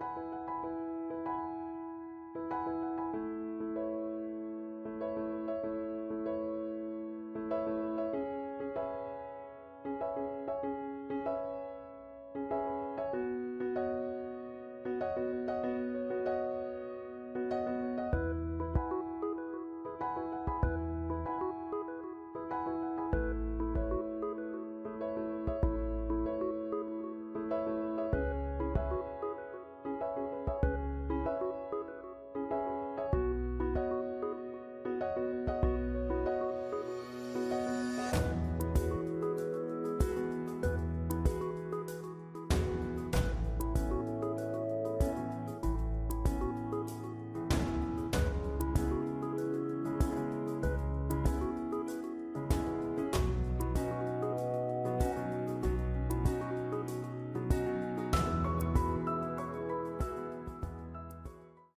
あ!